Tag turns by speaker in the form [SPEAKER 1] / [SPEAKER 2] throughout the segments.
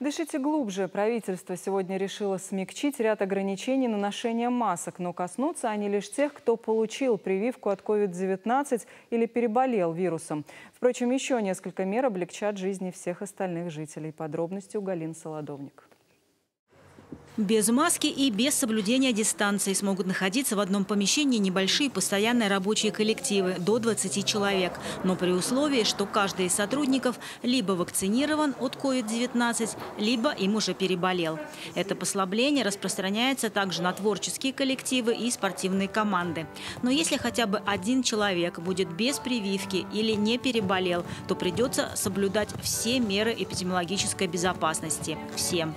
[SPEAKER 1] Дышите глубже. Правительство сегодня решило смягчить ряд ограничений на ношение масок, но коснутся они лишь тех, кто получил прививку от COVID-19 или переболел вирусом. Впрочем, еще несколько мер облегчат жизни всех остальных жителей. Подробности у Галины Солодовник.
[SPEAKER 2] Без маски и без соблюдения дистанции смогут находиться в одном помещении небольшие постоянные рабочие коллективы до 20 человек. Но при условии, что каждый из сотрудников либо вакцинирован от COVID-19, либо им уже переболел. Это послабление распространяется также на творческие коллективы и спортивные команды. Но если хотя бы один человек будет без прививки или не переболел, то придется соблюдать все меры эпидемиологической безопасности. Всем.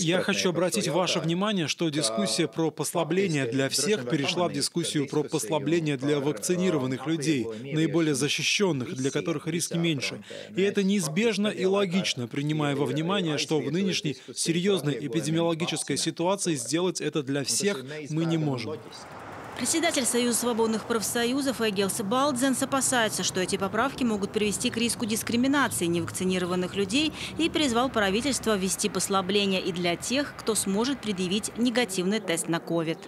[SPEAKER 3] Я хочу обратить ваше внимание, что дискуссия про послабление для всех перешла в дискуссию про послабление для вакцинированных людей, наиболее защищенных, для которых риски меньше. И это неизбежно и логично, принимая во внимание, что в нынешней серьезной эпидемиологической ситуации сделать это для всех мы не можем.
[SPEAKER 2] Председатель Союза свободных профсоюзов Эгелс Балдзенс опасается, что эти поправки могут привести к риску дискриминации невакцинированных людей и призвал правительство ввести послабления и для тех, кто сможет предъявить негативный тест на COVID.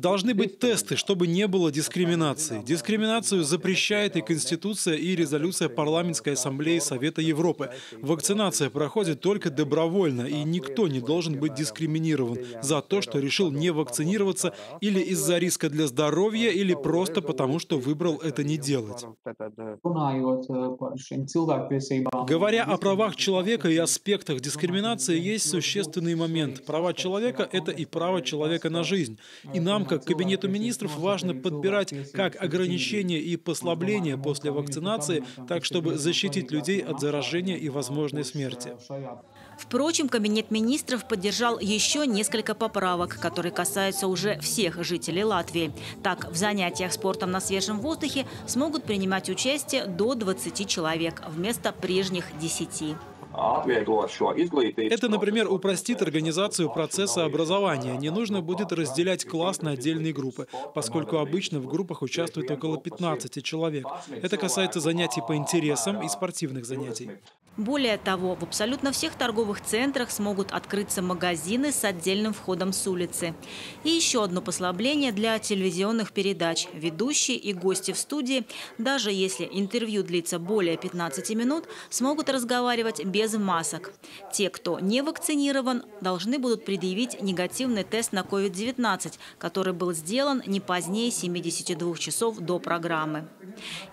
[SPEAKER 3] Должны быть тесты, чтобы не было дискриминации. Дискриминацию запрещает и Конституция, и резолюция Парламентской ассамблеи Совета Европы. Вакцинация проходит только добровольно, и никто не должен быть дискриминирован за то, что решил не вакцинироваться или из-за риска для здоровья, или просто потому, что выбрал это не делать. Говоря о правах человека и аспектах дискриминации, есть существенный момент. Права человека — это и право право человека на жизнь. И нам, как Кабинету министров, важно подбирать как ограничения и послабления после вакцинации, так чтобы защитить людей от заражения и возможной смерти.
[SPEAKER 2] Впрочем, Кабинет министров поддержал еще несколько поправок, которые касаются уже всех жителей Латвии. Так, в занятиях спортом на свежем воздухе смогут принимать участие до 20 человек вместо прежних 10.
[SPEAKER 3] Это, например, упростит организацию процесса образования. Не нужно будет разделять класс на отдельные группы, поскольку обычно в группах участвует около 15 человек. Это касается занятий по интересам и спортивных занятий.
[SPEAKER 2] Более того, в абсолютно всех торговых центрах смогут открыться магазины с отдельным входом с улицы. И еще одно послабление для телевизионных передач. Ведущие и гости в студии, даже если интервью длится более 15 минут, смогут разговаривать без масок. Те, кто не вакцинирован, должны будут предъявить негативный тест на COVID-19, который был сделан не позднее 72 часов до программы.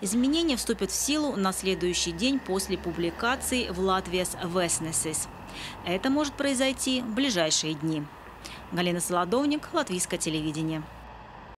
[SPEAKER 2] Изменения вступят в силу на следующий день после публикации в Латвиес Веснесис. Это может произойти в ближайшие дни. Галина Солодовник, Латвийское телевидение.